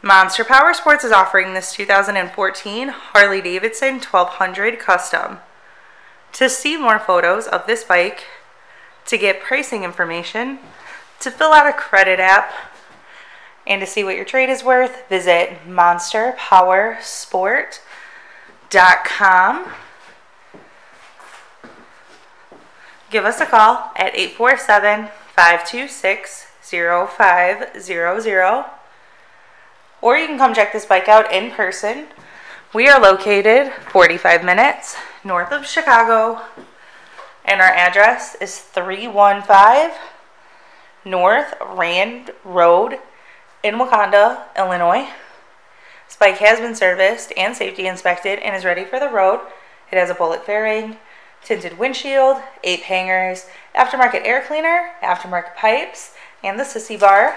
Monster Power Sports is offering this 2014 Harley Davidson 1200 Custom. To see more photos of this bike, to get pricing information, to fill out a credit app, and to see what your trade is worth, visit monsterpowersport.com. Give us a call at 847 526 0500 or you can come check this bike out in person. We are located 45 minutes north of Chicago, and our address is 315 North Rand Road in Wauconda, Illinois. This bike has been serviced and safety inspected and is ready for the road. It has a bullet fairing, tinted windshield, ape hangers, aftermarket air cleaner, aftermarket pipes, and the sissy bar.